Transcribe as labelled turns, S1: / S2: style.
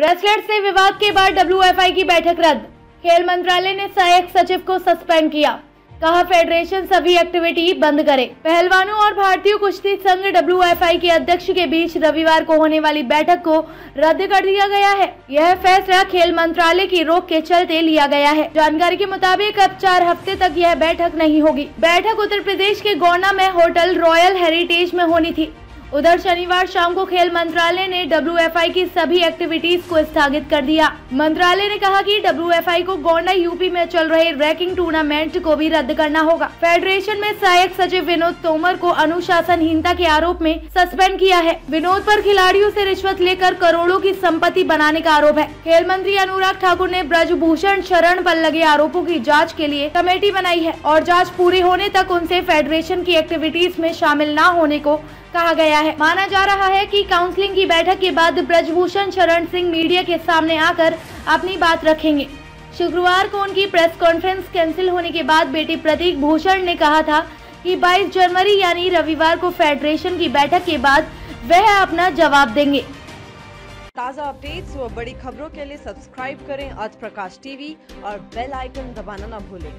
S1: Wrestler से विवाद के बाद डब्ल्यूएफआई की बैठक रद्द। खेल मंत्रालय ने सहायक सचिव को सस्पेंड किया। कहा, फेडरेशन सभी एक्टिविटी बंद करे। पहलवानों और भारतीय कुश्ती संघ डब्ल्यूएफआई के अध्यक्ष के बीच रविवार को होने वाली बैठक को रद्द कर दिया गया है। यह फैसला खेल मंत्रालय की रोक के चलते लिया गया है। जानकारी के मुताबिक अब चार हफ़्ते तक यह बैठक नहीं होगी। बैठक उत्तर प्रदेश के गौना में होटल रॉयल हेरिटेज में होनी थी। उधर शनिवार शाम को खेल मंत्रालय ने WFI की सभी एक्टिविटीज़ को स्थगित कर दिया। मंत्रालय ने कहा कि WFI को गोंडा यूपी में चल रहे रैकिंग टूर्नामेंट को भी रद्द करना होगा। फेडरेशन में सहायक सचिव विनोद तोमर को अनुशासनहीनता के आरोप में सस्पेंड किया है। विनोद पर खिलाड़ियों से रिश्वत लेकर करोड़ों की संपत्ति बनाने का आरोप है। खेल मंत्री अनुराग ठाकुर ने ब्रजभूषण शरण पर लगे आरोपों की जाँच के लिए कमेटी बनाई है और जाँच पूरी होने तक उनसे फेडरेशन की एक्टिविटीज़ में शामिल न होने को कहा गया है। माना जा रहा है कि काउंसलिंग की बैठक के बाद ब्रजभूषण शरण सिंह मीडिया के सामने आकर अपनी बात रखेंगे। शुक्रवार को उनकी प्रेस कॉन्फ्रेंस कैंसिल होने के बाद बेटी प्रतीक भूषण ने कहा था कि 22 जनवरी यानी रविवार को फेडरेशन की बैठक के बाद वह अपना जवाब देंगे।
S2: ताज़ा अपडेट्स व बड़ी खबरों के लिए सब्सक्राइब करें आज प्रकाश टीवी और बेल आइकन दबाना न भूलें।